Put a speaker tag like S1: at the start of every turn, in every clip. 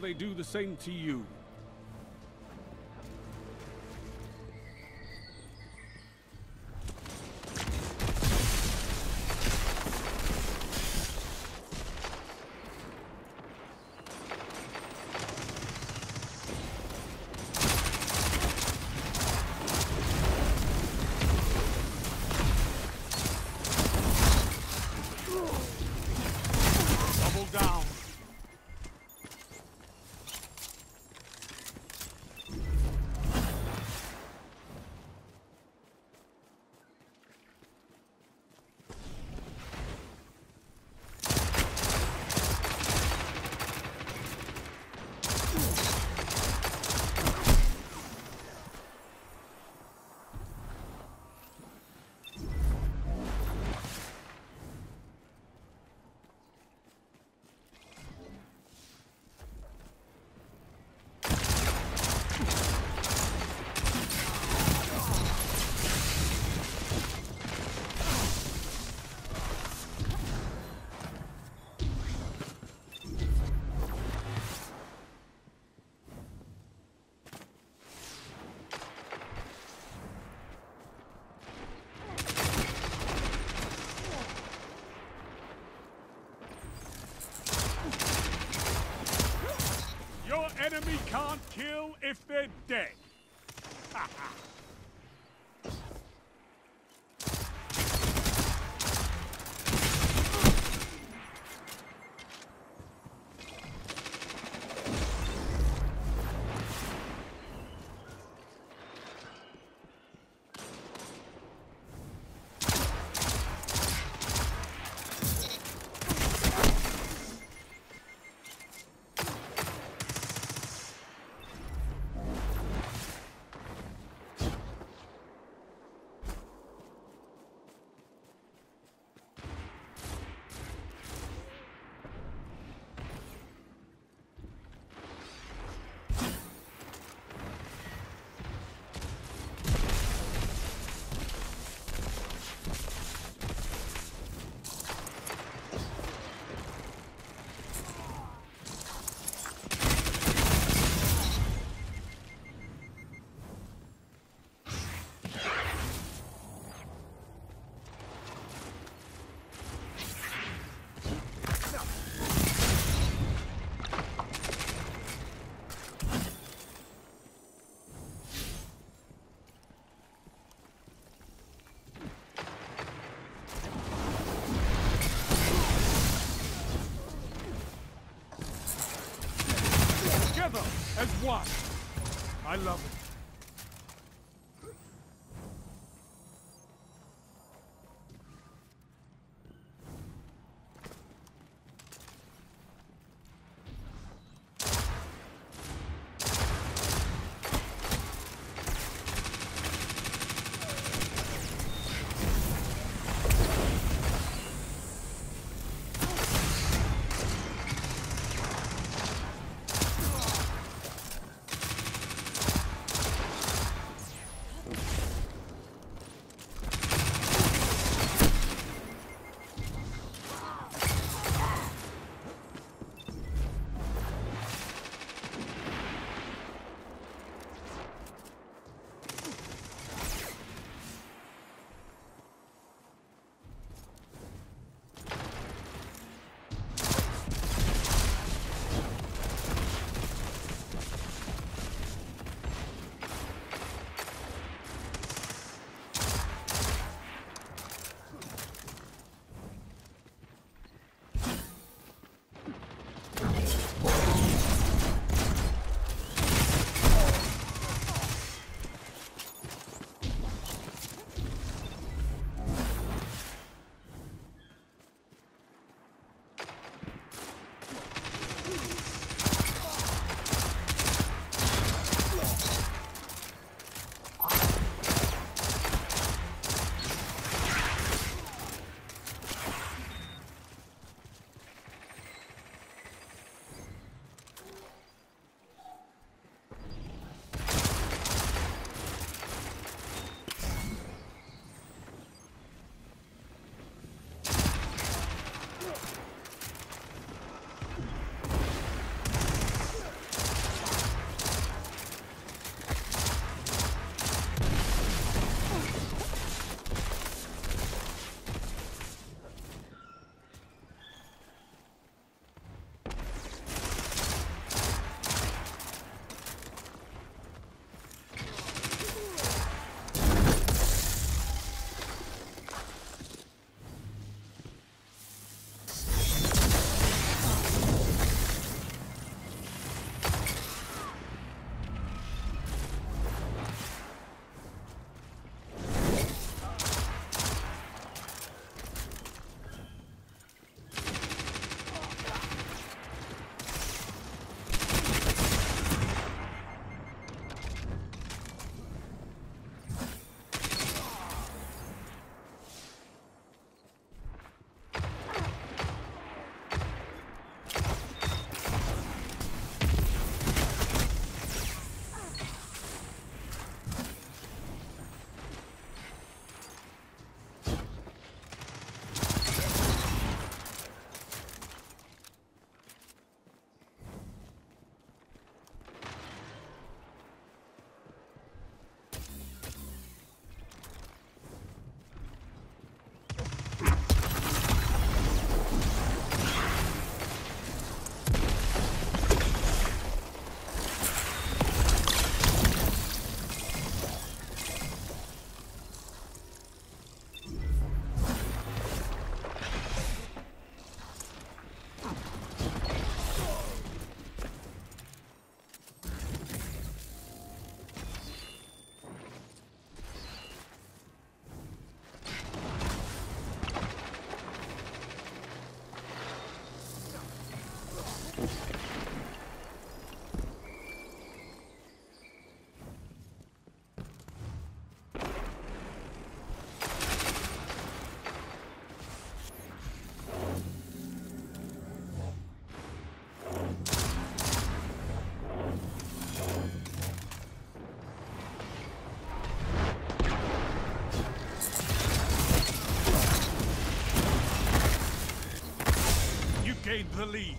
S1: They do the same to you? Can't kill if they're dead. The lead.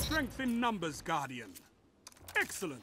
S1: Strength in numbers, Guardian. Excellent.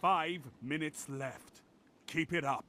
S1: Five minutes left. Keep it up.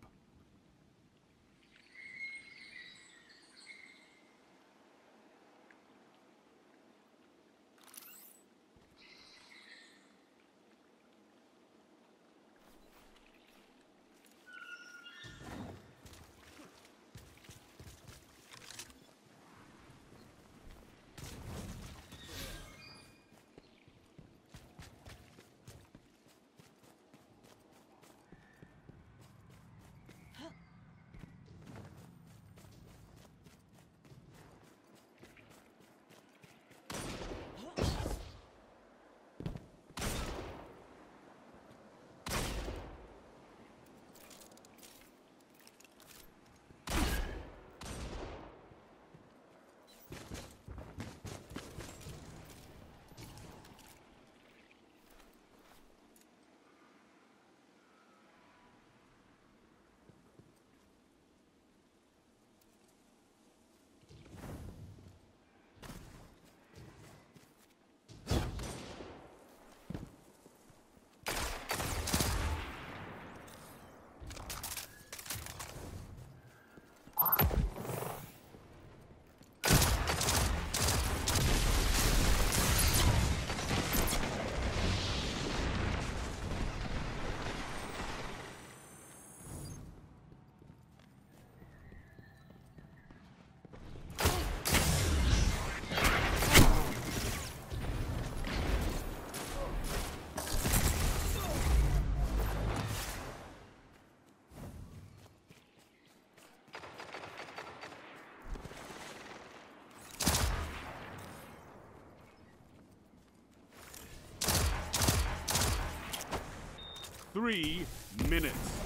S1: Three minutes.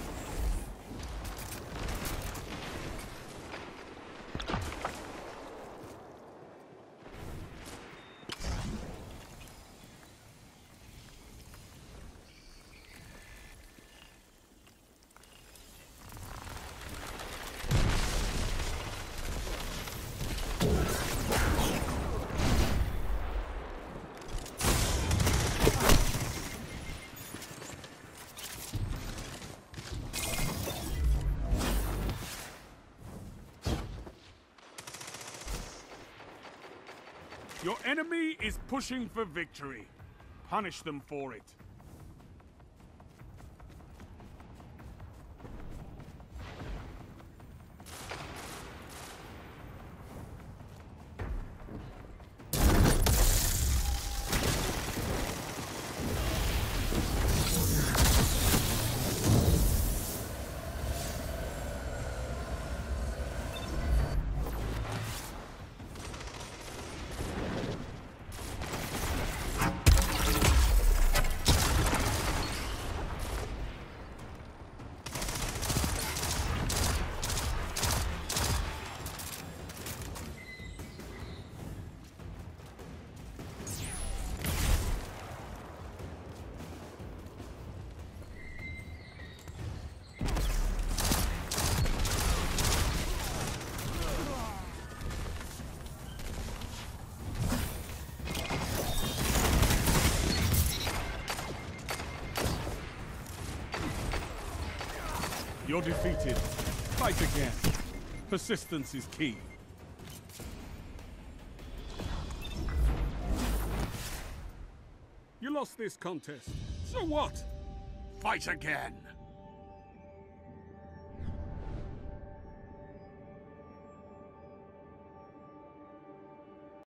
S1: Your enemy is pushing for victory. Punish them for it. You're defeated. Fight again. Persistence is key. You lost this contest. So what? Fight again.